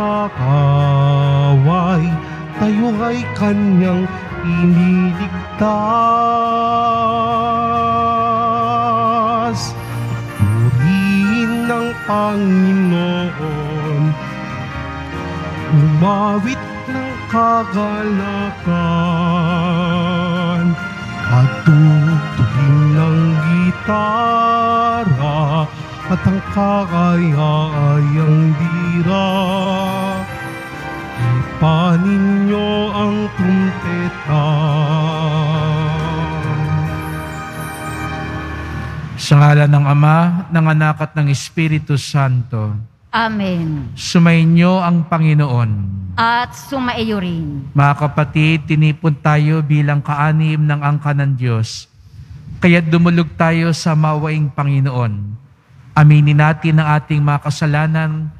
kakaway, tayo ay kanyang iniligtas. Purihin ng Panginoon, umawit ng kagalakan, at tugtugin ng gitara, at ang kakayayang dira. Ipanin niyo ang trumpeta. Sa ngala ng Ama, ng Anak at ng Espiritu Santo, Amen. sumainyo ang Panginoon. At sumaiyo rin. Mga kapatid, tinipon tayo bilang kaanim ng angka ng Diyos. Kaya dumulog tayo sa mawaing Panginoon. Aminin natin ang ating mga kasalanan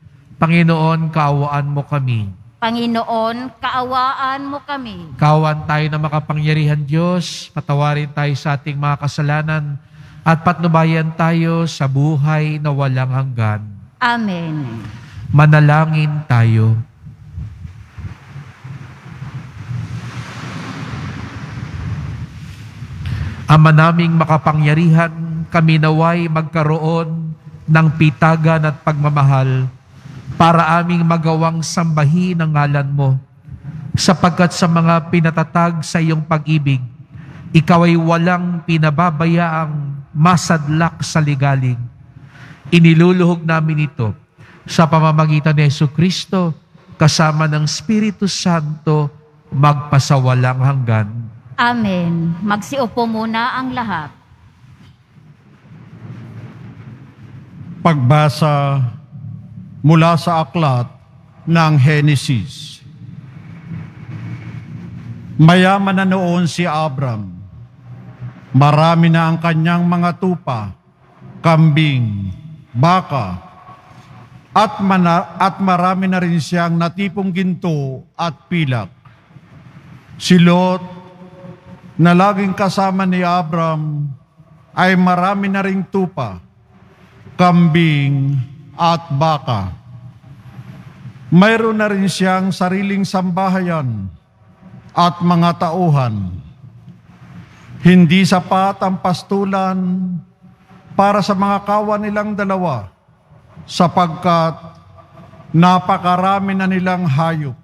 Panginoon, kaawaan mo kami. Panginoon, kaawaan mo kami. Kawan tayo na makapangyarihan Diyos, patawarin tayo sa ating mga kasalanan, at patnubayan tayo sa buhay na walang hanggan. Amen. Manalangin tayo. Ama naming makapangyarihan, kami naway magkaroon ng pitagan at pagmamahal para aming magawang sambahin ang ngalan mo. Sapagkat sa mga pinatatag sa iyong pag-ibig, ikaw ay walang pinababayaang masadlak sa ligalig. Iniluluhog namin ito sa pamamagitan ni Yesu Kristo kasama ng Espiritu Santo magpasawalang hanggan. Amen. Magsiupo muna ang lahat. Pagbasa mula sa aklat ng Henesis. Mayaman na noon si Abram. Marami na ang kanyang mga tupa, kambing, baka, at, mana, at marami na rin siyang natipong ginto at pilak. Si Lot, na laging kasama ni Abram, ay marami na ring tupa, kambing, at baka. Mayroon na rin siyang sariling sambahayan at mga tauhan. Hindi sapat ang pastulan para sa mga kawan nilang dalawa sapagkat napakarami na nilang hayop.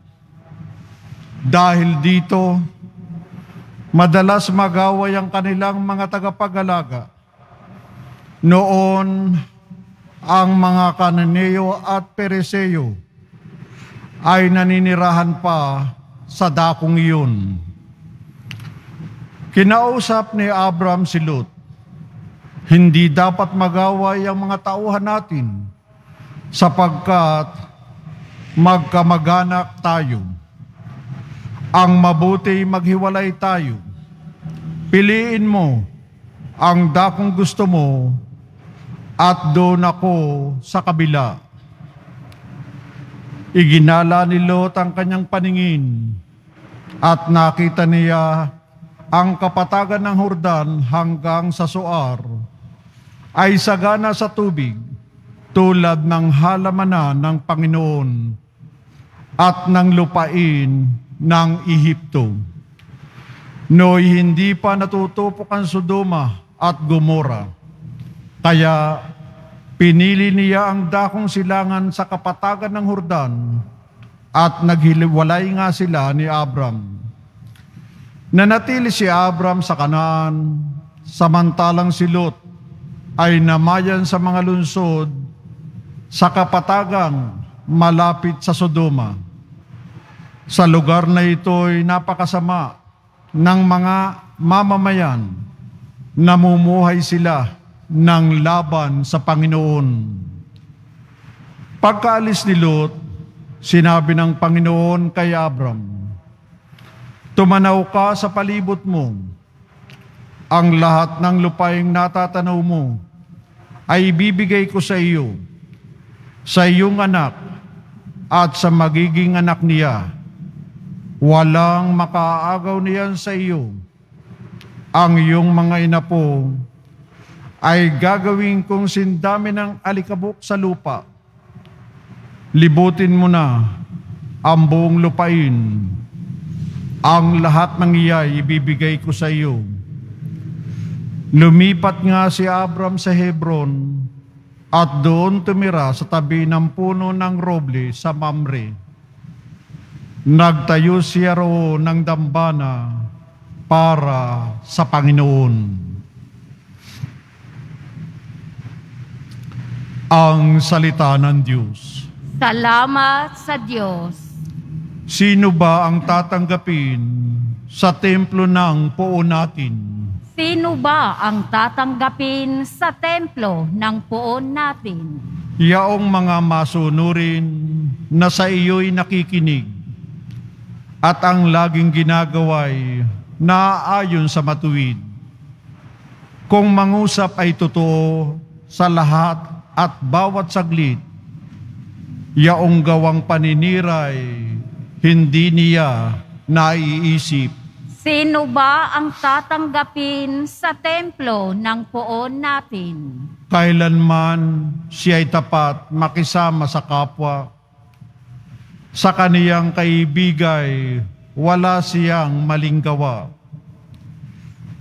Dahil dito, madalas magaway ang kanilang mga tagapag-alaga. Noon, ang mga Kananeo at Pereseo ay naninirahan pa sa dakong iyon. Kinausap ni Abram si Lot, hindi dapat magaway ang mga tauhan natin sapagkat magkamag-anak tayo. Ang mabuti maghiwalay tayo. Piliin mo ang dakong gusto mo at doon ako sa kabila. Iginala ni Lot ang kanyang paningin at nakita niya ang kapatagan ng Hordan hanggang sa Soar ay sagana sa tubig tulad ng halamanan ng Panginoon at ng lupain ng Ehipto. Noy hindi pa natutupok ang Sodoma at Gomora. Kaya pinili niya ang dakong silangan sa kapatagan ng Hordan at naghiliwalay nga sila ni Abram. Nanatili si Abram sa Kanaan, samantalang si Lot ay namayan sa mga lungsod sa kapatagang malapit sa Sodoma. Sa lugar na ito ay napakasama ng mga mamamayan, namumuhay sila ng laban sa Panginoon. Pagkaalis ni Lot, sinabi ng Panginoon kay Abram, Tumanaw ka sa palibot mo. Ang lahat ng lupaing natatanaw mo ay ibibigay ko sa iyo, sa iyong anak, at sa magiging anak niya. Walang makaagaw niyan sa iyo. Ang iyong mga inapo ay gagawin kong sindami ng alikabok sa lupa. Libutin mo na ang buong lupain. Ang lahat ng iyay ibibigay ko sa iyo. Lumipat nga si Abram sa Hebron at doon tumira sa tabi ng puno ng roble sa Mamre. Nagtayo siya roon ng dambana para sa Panginoon. Ang salita ng Diyos. Salamat sa Diyos. Sino ba ang tatanggapin sa templo ng poon natin? Sino ba ang tatanggapin sa templo ng poon natin? Yaong mga masunurin na sa iyo'y nakikinig at ang laging ginagaway na ayon sa matuwid. Kung mangusap ay totoo sa lahat at bawat saglit, yaong gawang paninira'y hindi niya naiisip. Sino ba ang tatanggapin sa templo ng poon natin? kailanman siya'y tapat makisama sa kapwa. Sa kaniyang kaibigay, wala siyang maling gawa.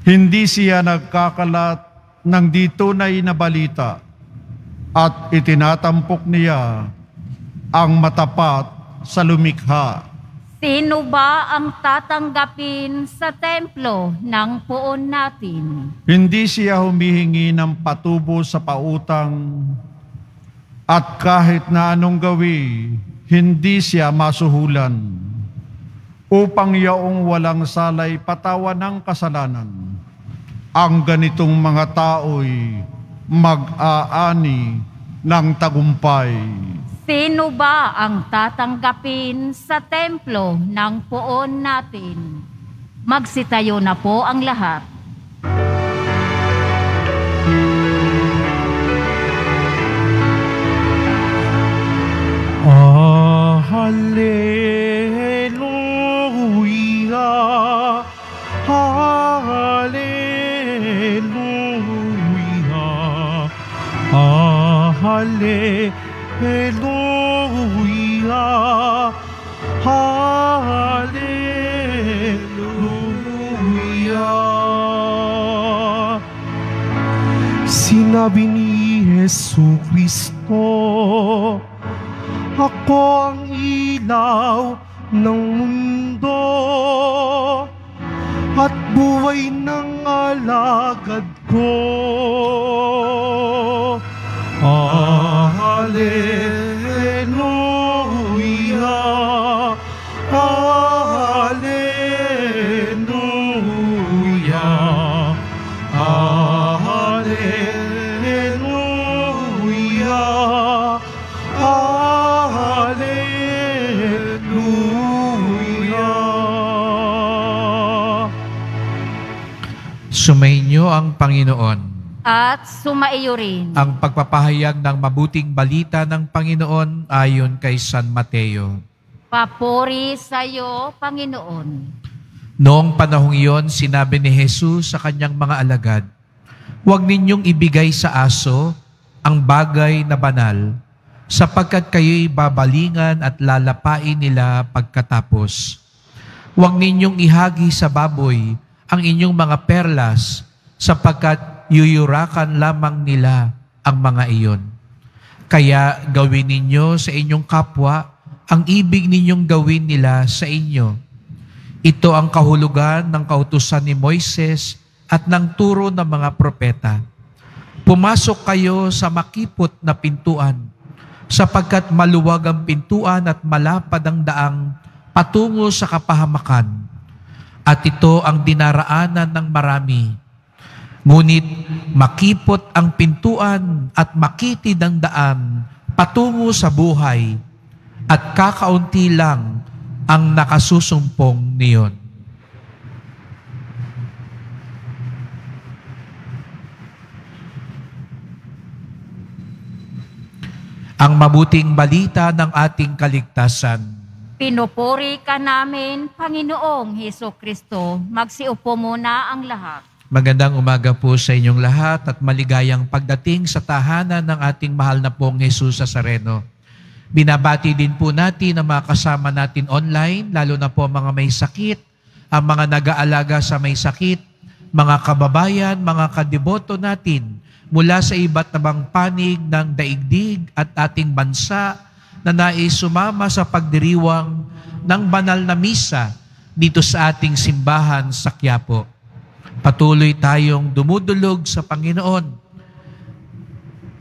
Hindi siya nagkakalat ng di tunay na balita at itinatampok niya ang matapat sa lumikha. Sino ba ang tatanggapin sa templo ng poon natin? Hindi siya humihingi ng patubo sa pautang at kahit na anong gawi, hindi siya masuhulan upang yaong walang salay patawa ng kasalanan. Ang ganitong mga tao'y mag-aani ng tagumpay. Sino ba ang tatanggapin sa templo ng poon natin? Magsitayo na po ang lahat. Ah, Hallelujah. Hallelujah. Hallelujah. Sinabi ni Yesu Kristo, ako ang ilaw ng mundo at buhay ng alagad ko. Ah, Hallelujah. Hallelujah. Hallelujah. Hallelujah. Sumainyo ang Panginoon. At sumaiyo rin. Ang pagpapahayag ng mabuting balita ng Panginoon ayon kay San Mateo. Papuri sa iyo, Panginoon. Noong panahong iyon, sinabi ni Jesus sa kanyang mga alagad, Huwag ninyong ibigay sa aso ang bagay na banal, sapagkat kayo'y babalingan at lalapain nila pagkatapos. Huwag ninyong ihagi sa baboy ang inyong mga perlas, sapagkat yuyurakan lamang nila ang mga iyon. Kaya gawin ninyo sa inyong kapwa ang ibig ninyong gawin nila sa inyo. Ito ang kahulugan ng kautusan ni Moises at ng turo ng mga propeta. Pumasok kayo sa makipot na pintuan, sapagkat maluwag ang pintuan at malapad ang daang patungo sa kapahamakan. At ito ang dinaraanan ng marami. Ngunit makipot ang pintuan at makitid ang daan patungo sa buhay, at kakaunti lang ang nakasusumpong niyon. Ang mabuting balita ng ating kaligtasan. Pinupuri ka namin, Panginoong Heso Kristo. Magsiupo muna ang lahat. Magandang umaga po sa inyong lahat at maligayang pagdating sa tahanan ng ating mahal na pong Jesus sa Sareno. Binabati din po natin ang mga kasama natin online, lalo na po mga may sakit, ang mga nag-aalaga sa may sakit, mga kababayan, mga kadeboto natin mula sa iba't nabang panig ng daigdig at ating bansa na nais sumama sa pagdiriwang ng banal na misa dito sa ating simbahan sa Quiapo. Patuloy tayong dumudulog sa Panginoon.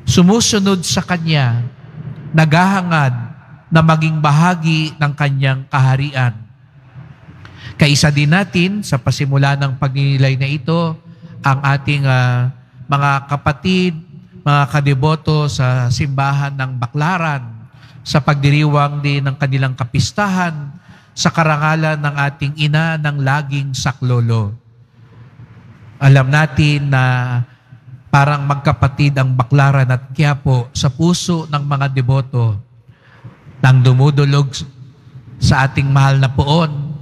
Sumusunod sa Kanya, naghahangad na maging bahagi ng Kanyang kaharian. Kaisa din natin sa pasimula ng pagninilay na ito, ang ating ah, mga kapatid, mga kadeboto sa simbahan ng Baklaran, sa pagdiriwang din ng kanilang kapistahan, sa karangalan ng ating ina ng laging saklolo. Alam natin na parang magkapatid ang Baklaran at Quiapo sa puso ng mga deboto nang dumudulog sa ating mahal na poon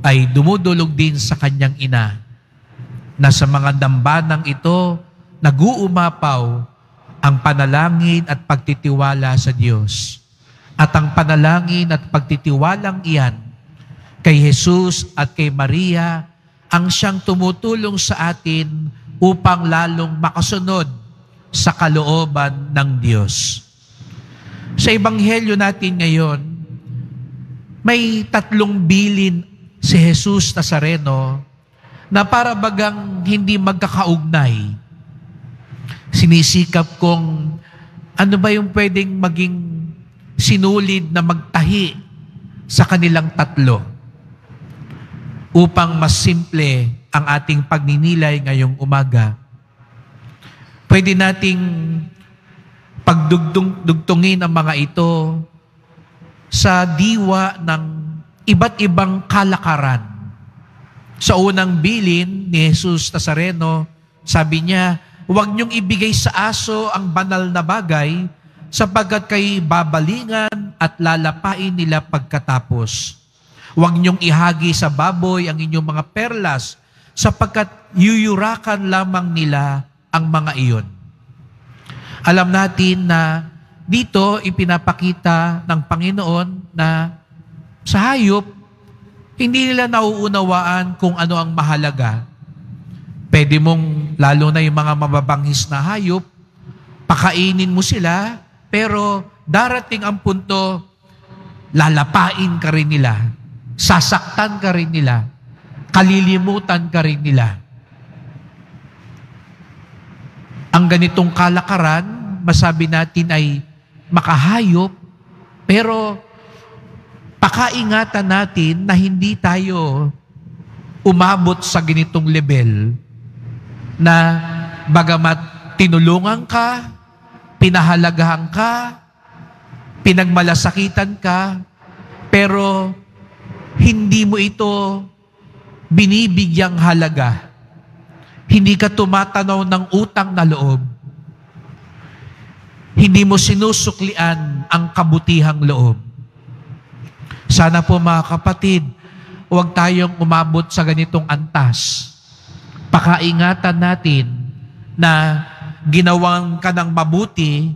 ay dumudulog din sa kanyang ina na sa mga dambanang ito naguumapaw ang panalangin at pagtitiwala sa Diyos. At ang panalangin at pagtitiwalang iyan kay Jesus at kay Maria ang siyang tumutulong sa atin upang lalong makasunod sa kalooban ng Diyos. Sa Ebanghelyo natin ngayon, may tatlong bilin si Jesus Nazareno na para bagang hindi magkakaugnay. Sinisikap kong ano ba yung pwedeng maging sinulid na magtahi sa kanilang tatlo upang mas simple ang ating pagninilay ngayong umaga. Pwede nating pagdugtungin ang mga ito sa diwa ng iba't ibang kalakaran. Sa unang bilin ni Jesus Nazareno, sabi niya, huwag niyong ibigay sa aso ang banal na bagay sapagkat kay babalingan at lalapain nila pagkatapos. Huwag niyong ihagi sa baboy ang inyong mga perlas sapagkat yuyurakan lamang nila ang mga iyon. Alam natin na dito ipinapakita ng Panginoon na sa hayop, hindi nila nauunawaan kung ano ang mahalaga. Pwede mong, lalo na yung mga mababanghis na hayop, pakainin mo sila, pero darating ang punto, lalapain ka rin nila, sasaktan ka rin nila, kalilimutan ka rin nila. Ang ganitong kalakaran, masabi natin ay makahayop, pero pakaingatan natin na hindi tayo umabot sa ganitong level na bagamat tinulungan ka, pinahalagahan ka, pinagmalasakitan ka, pero hindi mo ito binibigyang halaga. Hindi ka tumatanaw ng utang na loob. Hindi mo sinusuklian ang kabutihang loob. Sana po mga kapatid, huwag tayong umabot sa ganitong antas. Pakaingatan natin na ginawang ka ng mabuti,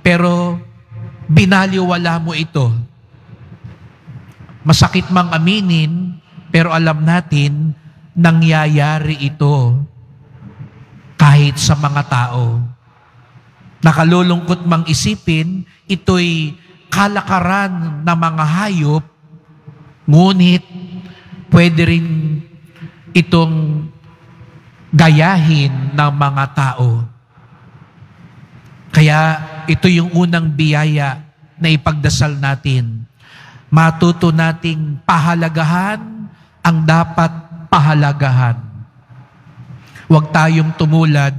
pero binaliwala mo ito. Masakit mang aminin, pero alam natin, nangyayari ito kahit sa mga tao. Nakalulungkot mang isipin, ito'y kalakaran ng mga hayop, ngunit pwede rin itong gayahin ng mga tao. Kaya ito yung unang biyaya na ipagdasal natin. Matuto nating pahalagahan ang dapat pahalagahan. Huwag tayong tumulad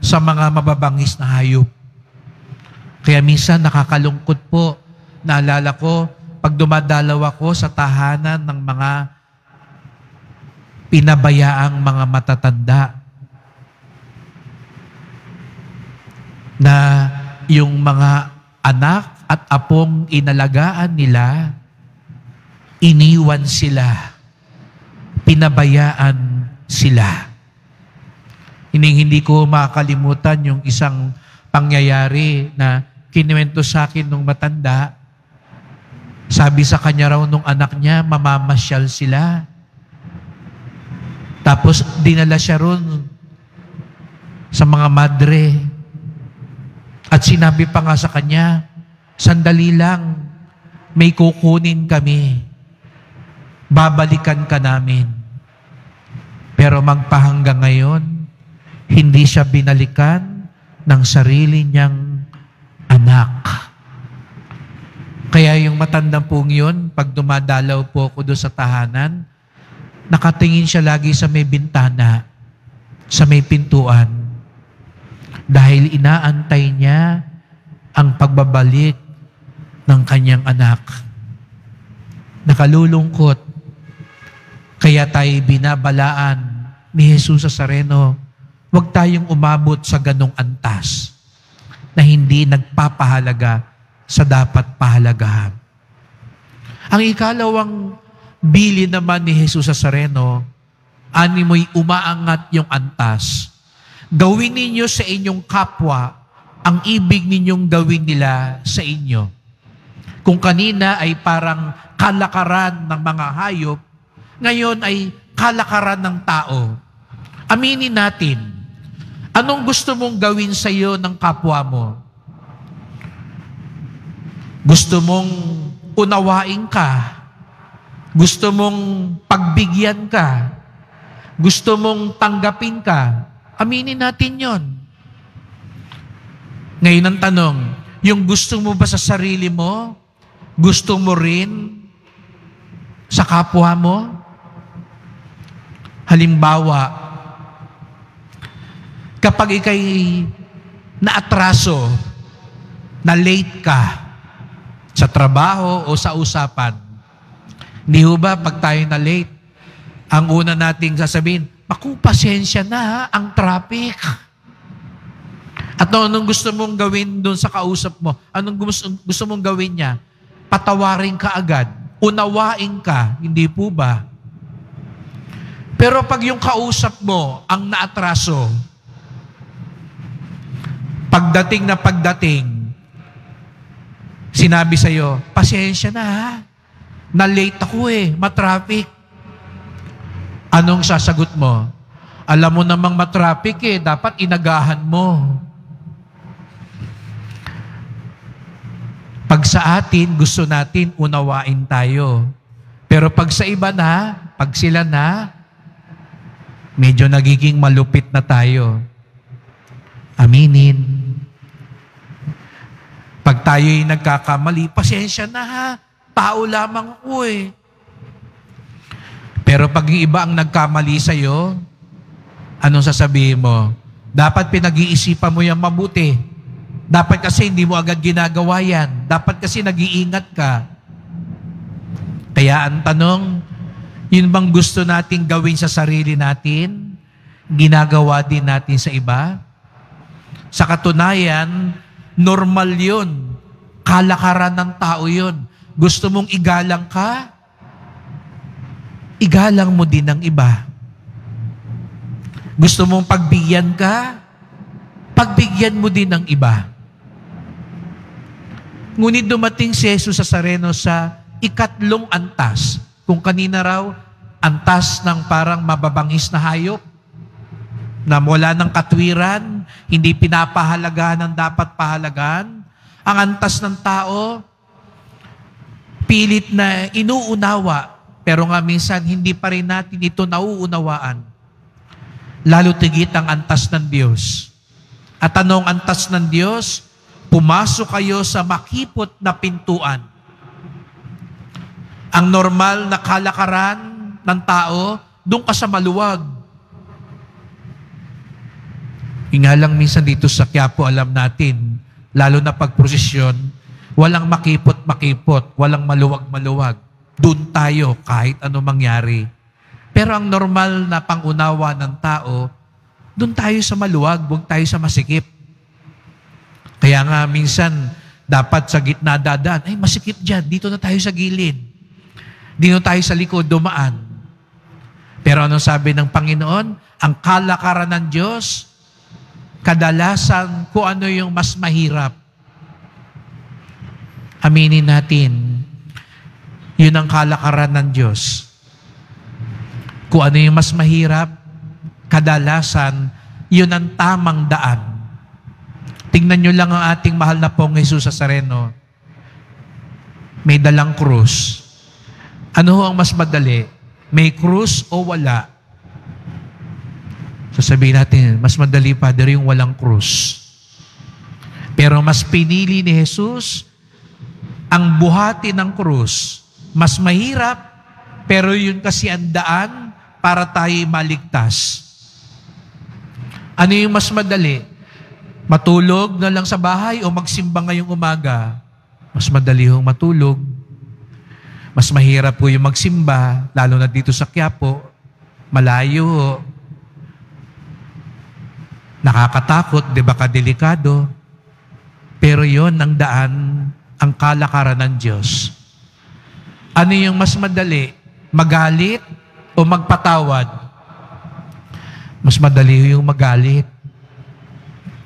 sa mga mababangis na hayop. Kaya minsan nakakalungkot po, naalala ko, pag dumadalaw ako sa tahanan ng mga pinabayaang mga matatanda na yung mga anak at apong inalagaan nila, iniwan sila, pinabayaan sila. Hindi ko makakalimutan yung isang pangyayari na kinuwento sa akin nung matanda. Sabi sa kanya raw nung anak niya, mamamasyal sila. Tapos dinala siya ron sa mga madre. At sinabi pa nga sa kanya, sandali lang, may kukunin kami. Babalikan ka namin. Pero magpahanggang ngayon, hindi siya binalikan ng sarili niyang anak. Kaya yung matandang pong yun, pag dumadalaw po ako doon sa tahanan, nakatingin siya lagi sa may bintana, sa may pintuan, dahil inaantay niya ang pagbabalik ng kanyang anak. Nakalulungkot, kaya tayo binabalaan ni Jesus sa Sareno, huwag tayong umabot sa ganong antas na hindi nagpapahalaga sa dapat pahalagahan. Ang ikalawang bili naman ni Jesus sa Sareno, ani mo'y umaangat yung antas. Gawin ninyo sa inyong kapwa ang ibig ninyong gawin nila sa inyo. Kung kanina ay parang kalakaran ng mga hayop, ngayon ay kalakaran ng tao. Aminin natin, anong gusto mong gawin sa iyo ng kapwa mo? Gusto mong unawain ka? Gusto mong pagbigyan ka? Gusto mong tanggapin ka? Aminin natin yon. Ngayon ang tanong, yung gusto mo ba sa sarili mo? Gusto mo rin sa kapwa mo? Halimbawa, kapag ikay naatraso, na late ka sa trabaho o sa usapan, hindi ho ba pag tayo na late, ang una nating sasabihin, Paku, pasensya na ha, ang traffic. At anong gusto mong gawin doon sa kausap mo? Anong gusto, gusto mong gawin niya? Patawarin ka agad. Unawain ka. Hindi po ba? Pero pag yung kausap mo ang naatraso, pagdating na pagdating, sinabi sa'yo, pasensya na ha. Na-late ako eh, matraffic. Anong sasagot mo? Alam mo namang matraffic eh, dapat inagahan mo. Pag sa atin, gusto natin unawain tayo. Pero pag sa iba na, pag sila na, medyo nagiging malupit na tayo. Aminin. Pag tayo'y nagkakamali, pasensya na ha. Tao lamang ako eh. Pero pag yung iba ang nagkamali sa'yo, anong sasabihin mo? Dapat pinag-iisipan mo yung mabuti. Dapat kasi hindi mo agad ginagawa yan. Dapat kasi nag-iingat ka. Kaya ang tanong, yun bang gusto nating gawin sa sarili natin? Ginagawa din natin sa iba? Sa katunayan, normal yun. Kalakaran ng tao yun. Gusto mong igalang ka? Igalang mo din ang iba. Gusto mong pagbigyan ka? Pagbigyan mo din ang iba. Ngunit dumating si Jesus sa Sareno sa ikatlong antas. Kung kanina raw, antas ng parang mababangis na hayop, na wala ng katwiran, hindi pinapahalagaan ng dapat pahalagaan. Ang antas ng tao, pilit na inuunawa, pero nga minsan hindi pa rin natin ito nauunawaan. Lalo tigit ang antas ng Diyos. At anong antas ng Diyos? Pumasok kayo sa makipot na pintuan. Ang normal na kalakaran ng tao, doon ka sa maluwag. Yung nga lang minsan dito sa Quiapo, alam natin, lalo na pag prosesyon, Walang makipot-makipot, walang maluwag-maluwag. Doon tayo kahit ano mangyari. Pero ang normal na pangunawa ng tao, doon tayo sa maluwag, huwag tayo sa masikip. Kaya nga minsan, dapat sa gitna dadaan, ay masikip dyan, dito na tayo sa gilid. Dito tayo sa likod, dumaan. Pero anong sabi ng Panginoon? Ang kalakaran ng Diyos, kadalasan kung ano yung mas mahirap. Aminin natin, yun ang kalakaran ng Diyos. Kung ano yung mas mahirap, kadalasan, yun ang tamang daan. Tingnan nyo lang ang ating mahal na pong Jesus sa Sareno. May dalang krus. Ano ho ang mas madali? May krus o wala? Sasabihin natin, mas madali, Father, yung walang krus. Pero mas pinili ni Jesus ang buhati ng krus. Mas mahirap, pero yun kasi ang daan para tayo maligtas. Ano yung mas madali? Matulog na lang sa bahay o magsimba ngayong umaga? Mas madali hong matulog. Mas mahirap po yung magsimba, lalo na dito sa Quiapo. Malayo. Nakakatakot, di ba kadelikado? Pero yon ang daan, ang kalakaran ng Diyos. Ano yung mas madali? Magalit o magpatawad? Mas madali yung magalit.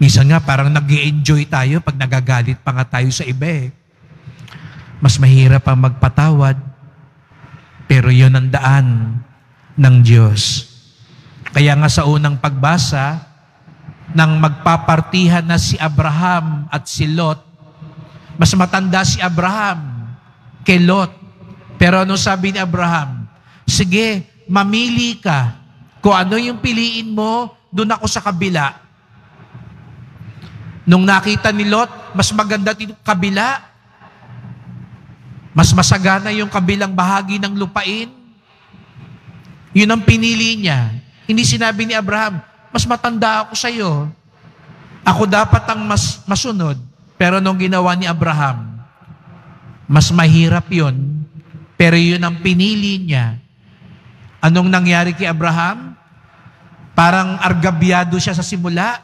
Minsan nga parang nag enjoy tayo pag nagagalit pa nga tayo sa iba eh. Mas mahirap ang magpatawad. Pero yon ang daan ng Diyos. Kaya nga sa unang pagbasa, nang magpapartihan na si Abraham at si Lot, mas matanda si Abraham kay Lot. Pero ano sabi ni Abraham? Sige, mamili ka. Kung ano yung piliin mo, doon ako sa kabila. Nung nakita ni Lot, mas maganda yung kabila. Mas masagana yung kabilang bahagi ng lupain. Yun ang pinili niya. Hindi sinabi ni Abraham, mas matanda ako sa iyo. Ako dapat ang mas masunod. Pero nung ginawa ni Abraham, mas mahirap yon. Pero yun ang pinili niya. Anong nangyari kay Abraham? Parang argabyado siya sa simula.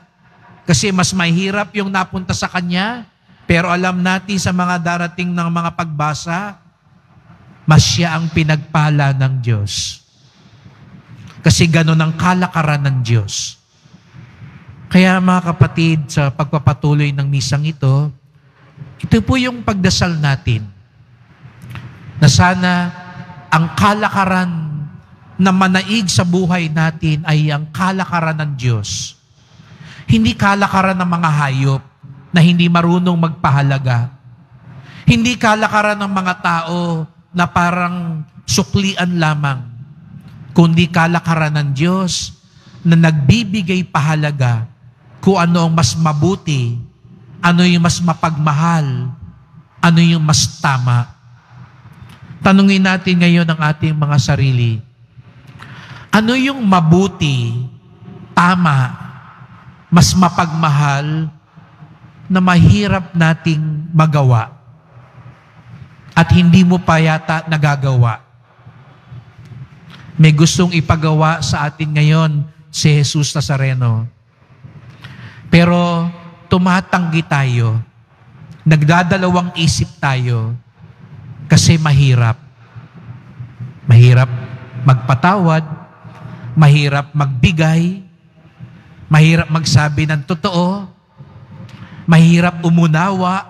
Kasi mas mahirap yung napunta sa kanya. Pero alam natin sa mga darating ng mga pagbasa, mas siya ang pinagpala ng Diyos. Kasi ganun ang kalakaran ng Diyos. Kaya mga kapatid, sa pagpapatuloy ng misang ito, ito po yung pagdasal natin na sana ang kalakaran na manaig sa buhay natin ay ang kalakaran ng Diyos. Hindi kalakaran ng mga hayop na hindi marunong magpahalaga. Hindi kalakaran ng mga tao na parang suklian lamang, kundi kalakaran ng Diyos na nagbibigay pahalaga kung ano ang mas mabuti, ano yung mas mapagmahal, ano yung mas tama. Tanungin natin ngayon ang ating mga sarili. Ano yung mabuti, tama, mas mapagmahal, na mahirap nating magawa at hindi mo pa yata nagagawa? May gustong ipagawa sa atin ngayon si Jesus Nazareno. Pero tumatanggi tayo. Nagdadalawang isip tayo kasi mahirap. Mahirap magpatawad, mahirap magbigay, mahirap magsabi ng totoo, mahirap umunawa,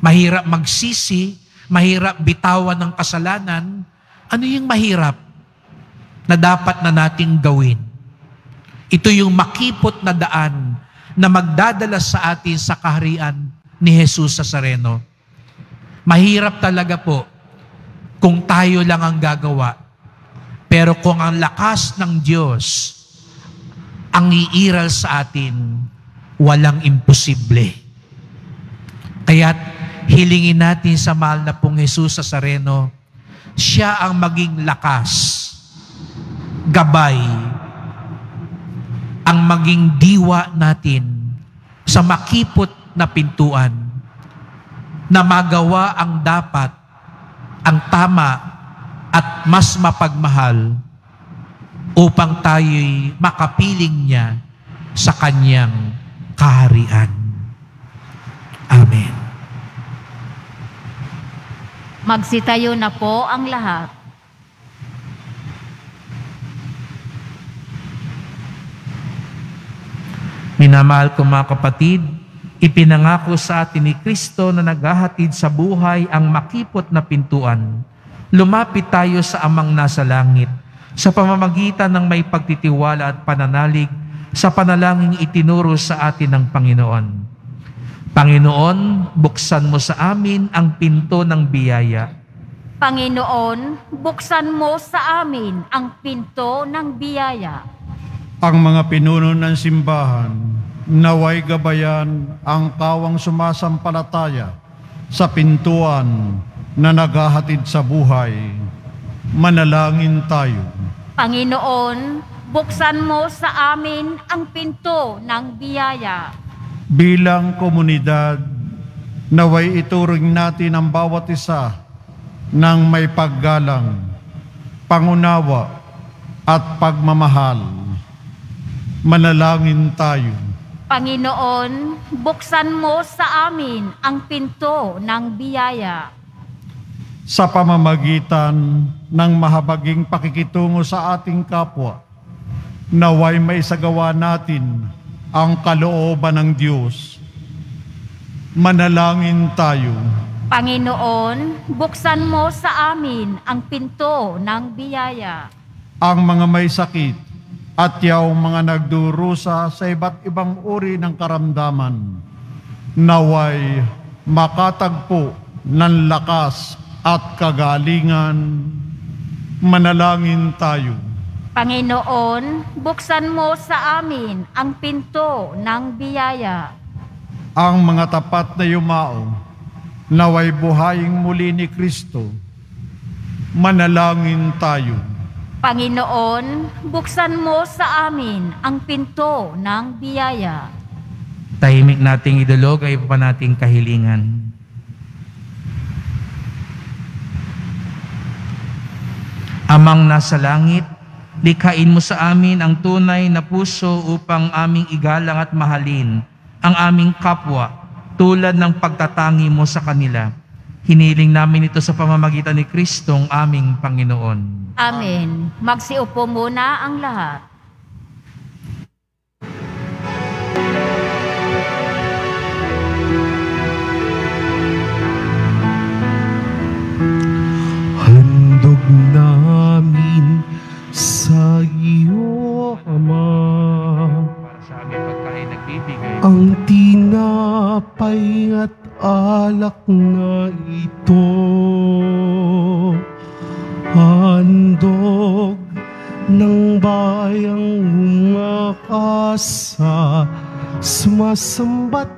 mahirap magsisi, mahirap bitawan ng kasalanan. Ano yung mahirap na dapat na nating gawin? Ito yung makipot na daan na magdadala sa atin sa kaharian ni Jesus sa Sareno. Mahirap talaga po kung tayo lang ang gagawa. Pero kung ang lakas ng Diyos ang iiral sa atin, walang imposible. Kaya't hilingin natin sa mahal na pong Jesus sa Sareno, siya ang maging lakas, gabay, ang maging diwa natin sa makipot na pintuan. na magawa ang dapat, ang tama at mas mapagmahal upang tayo'y makapiling niya sa kanyang kaharian. Amen. Magsitayo na po ang lahat. Minamahal ko mga kapatid, ipinangako sa atin ni Kristo na naghahatid sa buhay ang makipot na pintuan. Lumapit tayo sa amang nasa langit sa pamamagitan ng may pagtitiwala at pananalig sa panalangin itinuro sa atin ng Panginoon. Panginoon, buksan mo sa amin ang pinto ng biyaya. Panginoon, buksan mo sa amin ang pinto ng biyaya. Ang mga pinuno ng simbahan, naway gabayan ang kawang sumasampalataya sa pintuan na naghahatid sa buhay. Manalangin tayo. Panginoon, buksan mo sa amin ang pinto ng biyaya. Bilang komunidad, naway ituring natin ang bawat isa ng may paggalang, pangunawa at pagmamahal. Manalangin tayo. Panginoon, buksan mo sa amin ang pinto ng biyaya. sa pamamagitan ng mahabaging pakikitungo sa ating kapwa, naway maisagawa natin ang kalooban ng Diyos. Manalangin tayo. Panginoon, buksan mo sa amin ang pinto ng biyaya. Ang mga may sakit at yaw mga nagdurusa sa iba't ibang uri ng karamdaman, naway makatagpo ng lakas at kagalingan. Manalangin tayo. Panginoon, buksan mo sa amin ang pinto ng biyaya. ang mga tapat na yumao, naway buhaying muli ni Kristo. Manalangin tayo. Panginoon, buksan mo sa amin ang pinto ng biyaya. Tahimik nating idulog ay pa nating kahilingan. Amang nasa langit, likhain mo sa amin ang tunay na puso upang aming igalang at mahalin ang aming kapwa tulad ng pagtatangi mo sa kanila. Hiniling namin ito sa pamamagitan ni Kristong aming Panginoon. Amen. Magsiupo muna ang lahat. Ama, Para sa aming pagkain nagbibigay. ang tinapay at alak na ito. Handog ng bayang umakasa, sumasambat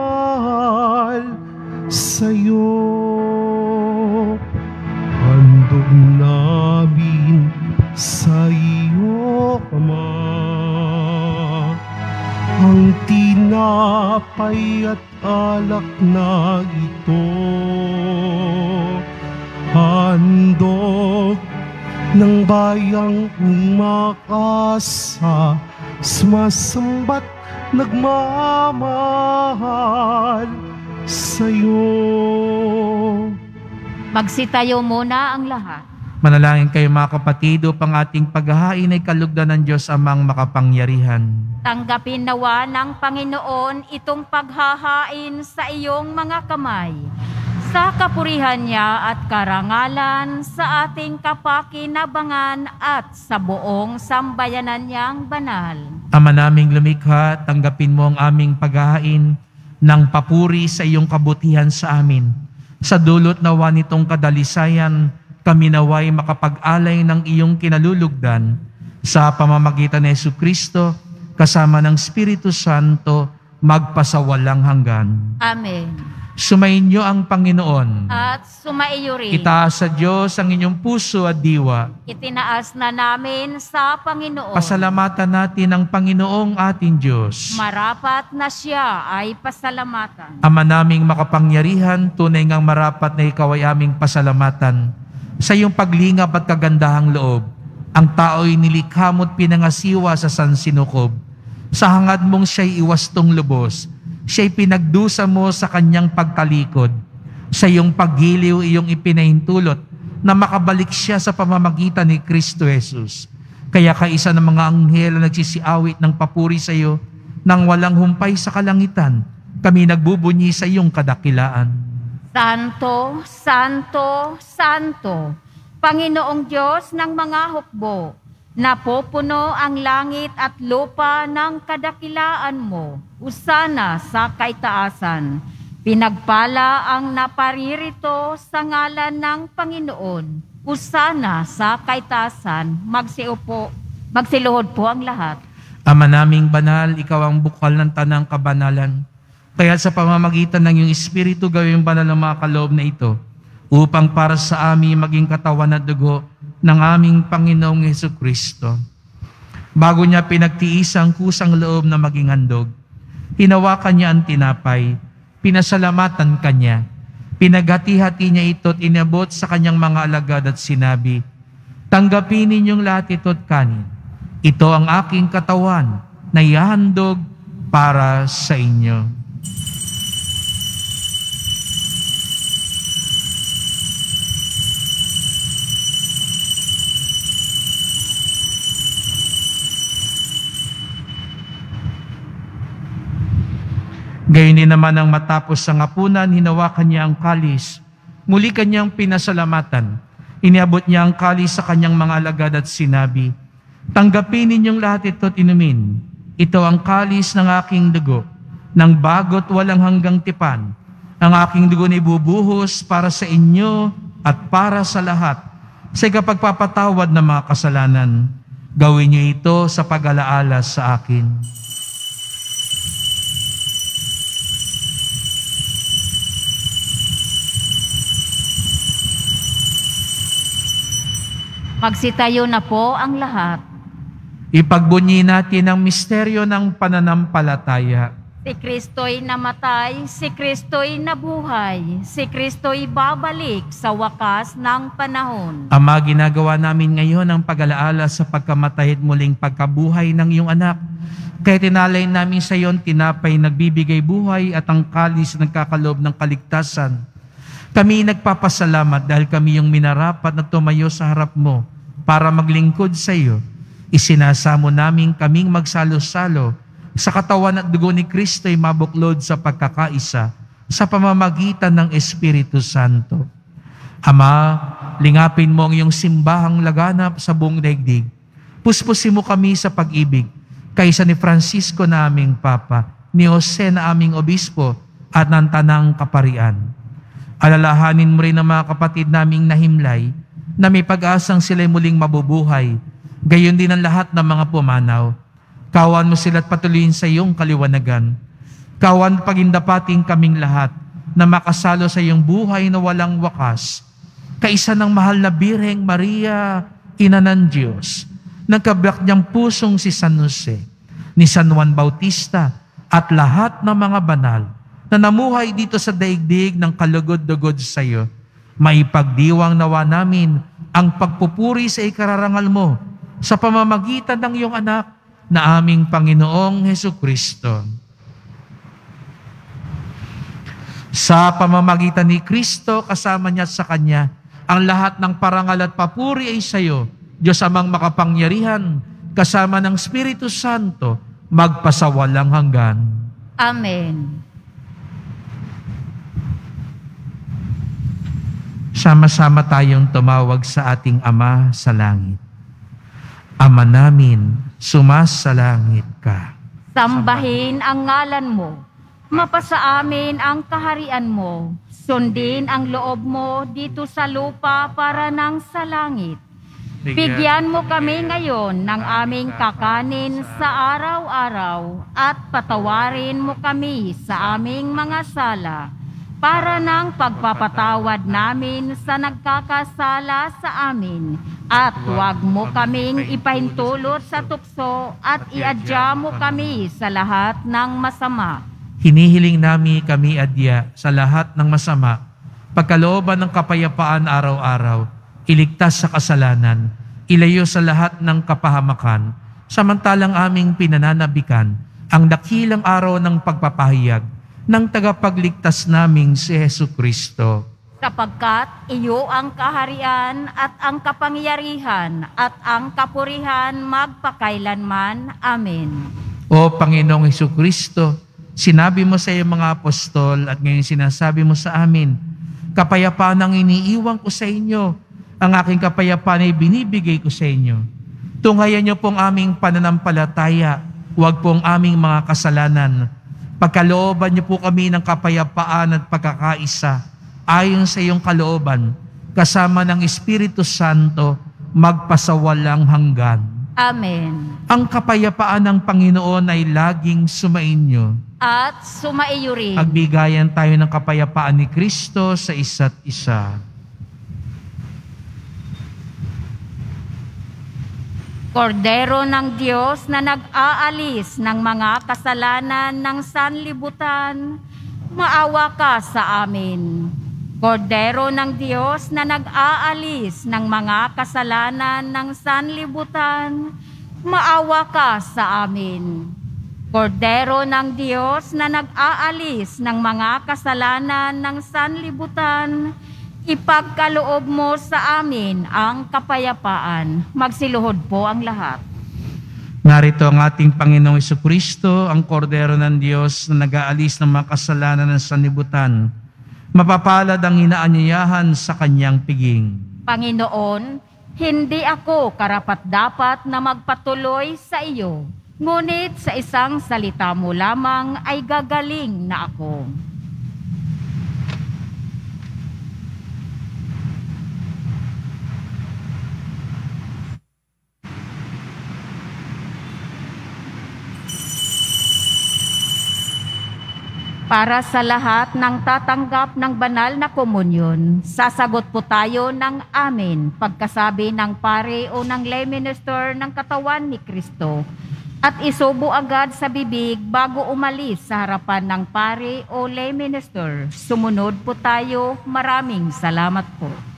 nagmamahal sa'yo. Tinapay at alak na ito. Handog ng bayang umakasa, sumasambat nagmamahal sa'yo. Magsitayo muna ang lahat. Manalangin kayo mga kapatid upang ating paghahain ay kalugdan ng Diyos amang makapangyarihan. Tanggapin nawa ng Panginoon itong paghahain sa iyong mga kamay. Sa kapurihan niya at karangalan sa ating kapakinabangan at sa buong sambayanan niyang banal. Ama naming lumikha, tanggapin mo ang aming paghahain ng papuri sa iyong kabutihan sa amin. Sa dulot nawa nitong kadalisayan, kami naway makapag-alay ng iyong kinalulugdan sa pamamagitan ni Yesu Kristo kasama ng Espiritu Santo magpasawalang hanggan. Amen. Sumainyo ang Panginoon. At sumaiyo rin. Itaas sa Diyos ang inyong puso at diwa. Itinaas na namin sa Panginoon. Pasalamatan natin ang Panginoong ating Diyos. Marapat na siya ay pasalamatan. Ama naming makapangyarihan, tunay ngang marapat na ikaw ay aming pasalamatan. Sa iyong paglingap at kagandahang loob, ang tao'y nilikha mo't pinangasiwa sa sansinukob. Sa hangad mong siya'y iwastong lubos, siya'y pinagdusa mo sa kanyang pagtalikod. Sa iyong paggiliw, iyong ipinahintulot na makabalik siya sa pamamagitan ni Kristo Jesus. Kaya kaisa ng mga anghel na nagsisiawit ng papuri sa iyo, nang walang humpay sa kalangitan, kami nagbubunyi sa iyong kadakilaan. Santo, Santo, Santo, Panginoong Diyos ng mga hukbo, napupuno ang langit at lupa ng kadakilaan mo. Usana sa kaitaasan. Pinagpala ang naparirito sa ngalan ng Panginoon. Usana sa kaitaasan. Magsiupo, magsiluhod po ang lahat. Ama naming banal, ikaw ang bukal ng tanang kabanalan. Kaya sa pamamagitan ng iyong Espiritu, gawing banal ang mga kaloob na ito, upang para sa amin maging katawan at dugo ng aming Panginoong Heso Kristo. Bago niya pinagtiis ang kusang loob na maging handog, hinawakan niya ang tinapay, pinasalamatan kanya, pinaghati-hati niya ito at inabot sa kanyang mga alagad at sinabi, Tanggapin ninyong lahat ito at kanin. Ito ang aking katawan na ihahandog para sa inyo. Gayon din naman ang matapos sa ngapunan, hinawakan niya ang kalis. Muli kanyang pinasalamatan. Iniabot niya ang kalis sa kanyang mga alagad at sinabi, Tanggapin ninyong lahat ito at inumin. Ito ang kalis ng aking dugo, ng bagot walang hanggang tipan. Ang aking dugo na ibubuhos para sa inyo at para sa lahat sa kapagpapatawad ng mga kasalanan. Gawin niyo ito sa pag-alaala sa akin. Magsitayo na po ang lahat. Ipagbunyi natin ang misteryo ng pananampalataya. Si Kristo'y namatay, si Kristo'y nabuhay, si Kristo'y babalik sa wakas ng panahon. Ama, ginagawa namin ngayon ang pag-alaala sa pagkamatay at muling pagkabuhay ng iyong anak. Kaya tinalay namin sa iyon tinapay nagbibigay buhay at ang kalis na nagkakaloob ng kaligtasan. Kami nagpapasalamat dahil kami yung minarapat na tumayo sa harap mo para maglingkod sa iyo. Isinasamo namin kaming magsalo-salo sa katawan at dugo ni Kristo ay mabuklod sa pagkakaisa sa pamamagitan ng Espiritu Santo. Ama, lingapin mo ang iyong simbahang laganap sa buong daigdig. Puspusin mo kami sa pag-ibig kaysa ni Francisco na aming Papa, ni Jose na aming Obispo, at ng Tanang Kaparian. Alalahanin mo rin ang mga kapatid naming nahimlay na may pag-asang sila'y muling mabubuhay, gayon din ang lahat ng mga pumanaw. Kawan mo sila't patuloyin sa iyong kaliwanagan. Kawan pagindapating kaming lahat na makasalo sa iyong buhay na walang wakas. Kaisa ng mahal na Birheng Maria, Ina ng Diyos, ng kabiyak niyang pusong si San Jose, ni San Juan Bautista, at lahat ng mga banal na namuhay dito sa daigdig ng kalugod-dugod sa iyo. Maipagdiwang nawa namin ang pagpupuri sa ikararangal mo sa pamamagitan ng iyong anak na aming Panginoong Heso Kristo. Sa pamamagitan ni Kristo, kasama niya sa Kanya, ang lahat ng parangal at papuri ay sa iyo, Diyos amang makapangyarihan, kasama ng Espiritu Santo, magpasawalang hanggan. Amen. Sama-sama tayong tumawag sa ating Ama sa langit. Ama namin, sumasalangit ka. Sambahin ang ngalan mo. Mapasa amin ang kaharian mo. Sundin ang loob mo dito sa lupa para nang sa langit. Bigyan mo kami ngayon ng aming kakanin sa araw-araw at patawarin mo kami sa aming mga sala para ng pagpapatawad namin sa nagkakasala sa amin. At huwag mo kaming ipahintulot sa tukso at iadya mo kami sa lahat ng masama. Hinihiling nami kami adya sa lahat ng masama, pagkalooban ng kapayapaan araw-araw, iligtas sa kasalanan, ilayo sa lahat ng kapahamakan, samantalang aming pinananabikan ang dakilang araw ng pagpapahayag ng tagapagligtas naming si Heso Kristo. Sapagkat iyo ang kaharian at ang kapangyarihan at ang kapurihan magpakailanman. Amen. O Panginoong Heso Kristo, sinabi mo sa iyong mga apostol at ngayon sinasabi mo sa amin, kapayapaan ang iniiwan ko sa inyo, ang aking kapayapaan ay binibigay ko sa inyo. Tunghayan niyo pong aming pananampalataya, huwag pong aming mga kasalanan. Pagkalooban niyo po kami ng kapayapaan at pagkakaisa, ayon sa iyong kalooban, kasama ng Espiritu Santo, magpasawalang hanggan. Amen. Ang kapayapaan ng Panginoon ay laging sumainyo. At sumaiyo rin. Pagbigayan tayo ng kapayapaan ni Kristo sa isa't isa. Kordero ng Diyos na nag-aalis ng mga kasalanan ng sanlibutan, maawa ka sa amin. Kordero ng Diyos na nag-aalis ng mga kasalanan ng sanlibutan, maawa ka sa amin. Kordero ng Diyos na nag-aalis ng mga kasalanan ng sanlibutan, ipagkaloob mo sa amin ang kapayapaan. Magsiluhod po ang lahat. Narito ang ating Panginoong Kristo, ang kordero ng Diyos na nag-aalis ng mga kasalanan ng sanlibutan. Mapapalad ang inaanyayahan sa kanyang piging. Panginoon, hindi ako karapat-dapat na magpatuloy sa iyo. Ngunit sa isang salita mo lamang ay gagaling na ako. Para sa lahat ng tatanggap ng banal na komunyon, sasagot po tayo ng amin pagkasabi ng pare o ng lay minister ng katawan ni Kristo at isubo agad sa bibig bago umalis sa harapan ng pare o lay minister. Sumunod po tayo. Maraming salamat po.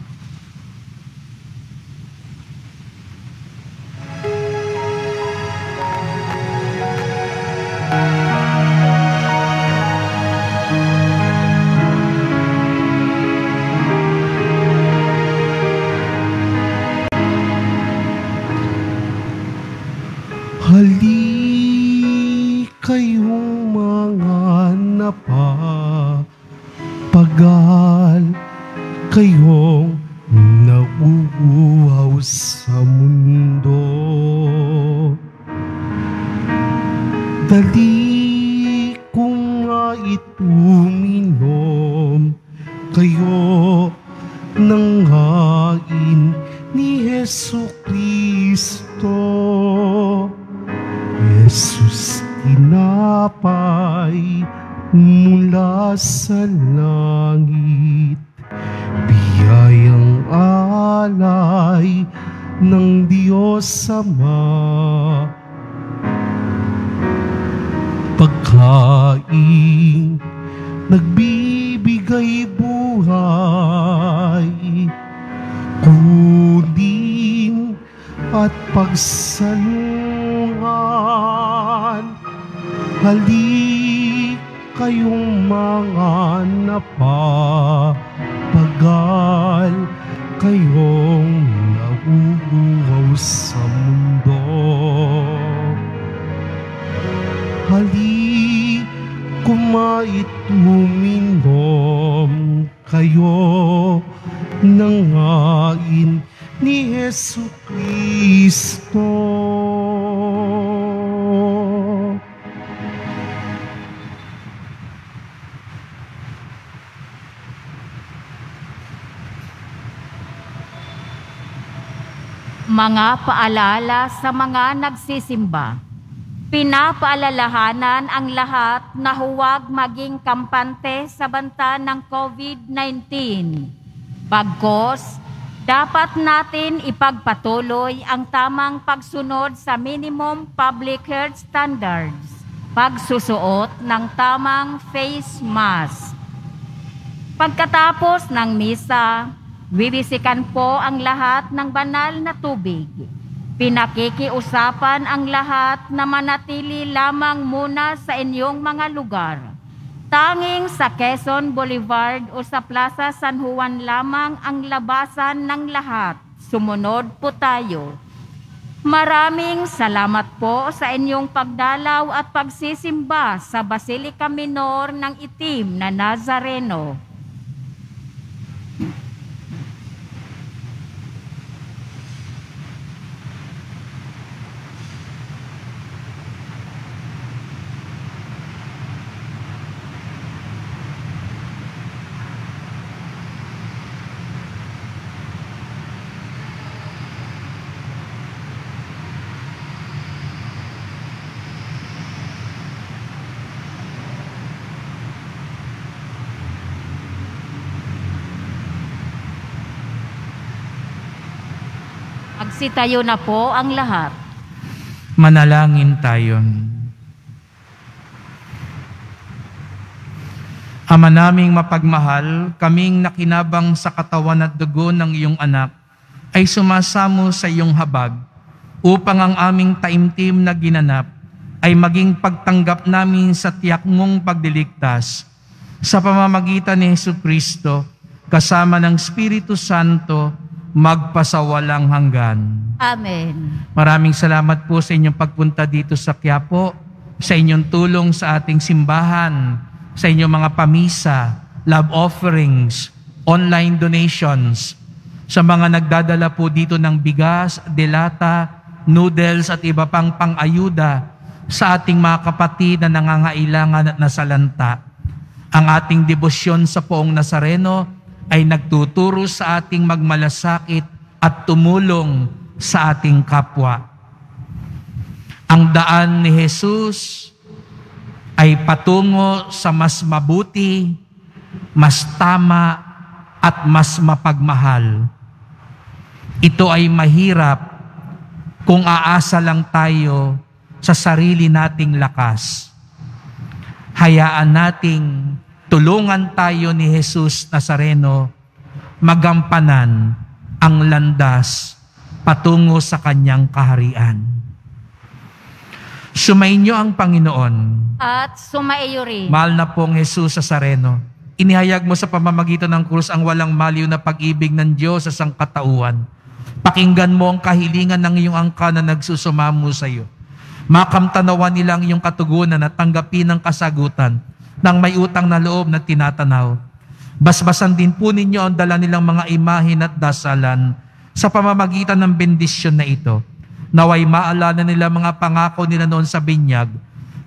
Diyos Ama. Pagkain nagbibigay buhay, kunin at pagsalungan. Hali Mga paalala sa mga nagsisimba. Pinapaalalahanan ang lahat na huwag maging kampante sa banta ng COVID-19. Bagkos, dapat natin ipagpatuloy ang tamang pagsunod sa minimum public health standards, pagsusuot ng tamang face mask. Pagkatapos ng misa, bibisikan po ang lahat ng banal na tubig. Pinakikiusapan ang lahat na manatili lamang muna sa inyong mga lugar. Tanging sa Quezon Boulevard o sa Plaza San Juan lamang ang labasan ng lahat. Sumunod po tayo. Maraming salamat po sa inyong pagdalaw at pagsisimba sa Basilica Minor ng Itim na Nazareno. Magsitayo na po ang lahat. Manalangin tayo. Ama naming mapagmahal, kaming nakinabang sa katawan at dugo ng iyong anak, ay sumasamo sa iyong habag upang ang aming taimtim na ginanap ay maging pagtanggap namin sa tiyak mong pagdiligtas sa pamamagitan ni Yesu Kristo kasama ng Espiritu Santo magpasawalang hanggan. Amen. Maraming salamat po sa inyong pagpunta dito sa Quiapo, sa inyong tulong sa ating simbahan, sa inyong mga pamisa, love offerings, online donations, sa mga nagdadala po dito ng bigas, delata, noodles at iba pang pang-ayuda sa ating mga kapatid na nangangailangan at nasalanta. Ang ating debosyon sa poong Nazareno ay nagtuturo sa ating magmalasakit at tumulong sa ating kapwa. Ang daan ni Jesus ay patungo sa mas mabuti, mas tama, at mas mapagmahal. Ito ay mahirap kung aasa lang tayo sa sarili nating lakas. Hayaan nating tulungan tayo ni Jesus Nazareno magampanan ang landas patungo sa kanyang kaharian. Sumainyo ang Panginoon. At sumaiyo rin. Mahal na pong Jesus Nazareno. Inihayag mo sa pamamagitan ng krus ang walang maliw na pag-ibig ng Diyos sa sangkatauhan. Pakinggan mo ang kahilingan ng iyong angka na nagsusumamo sa iyo. Makamtanawan nilang iyong katugunan at tanggapin ang kasagutan ng may utang na loob na tinatanaw. Basbasan din po ninyo ang dala nilang mga imahin at dasalan sa pamamagitan ng bendisyon na ito. Naway maalala nila mga pangako nila noon sa binyag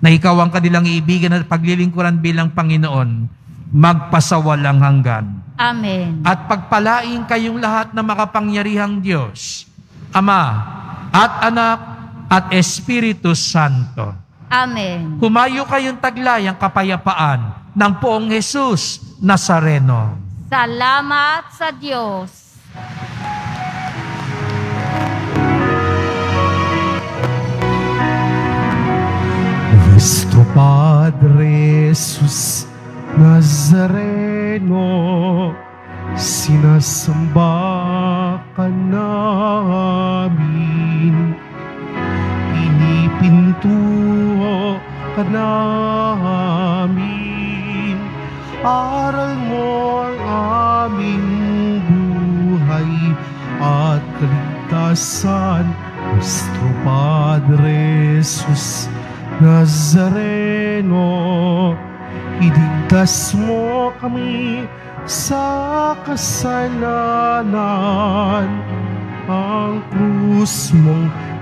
na ikaw ang kanilang iibigan at paglilingkuran bilang Panginoon, magpasawalang hanggan. Amen. At pagpalain kayong lahat na makapangyarihang Diyos, Ama at Anak at Espiritu Santo. Amen. Humayo kayong taglay ang kapayapaan ng poong Jesus Nazareno. Salamat sa Diyos. Nuestro Padre Jesus Nazareno, sinasamba ka namin. Pinipinto ka namin. Aral mo ang aming buhay at kaligtasan. Nuestro Padre Jesus Nazareno, iligtas mo kami sa kasalanan. Ang krus mong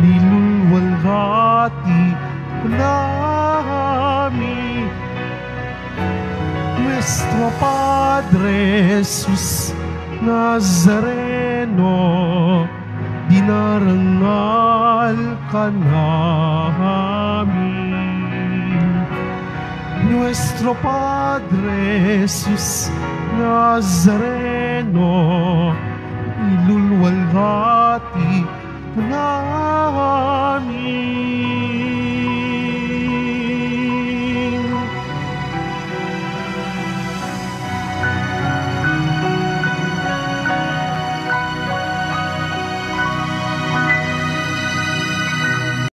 nilulwalhati ka namin. Nuestro Padre Jesus Nazareno, dinarangal ka namin. Nuestro Padre Jesus Nazareno, ilulwalhati nami.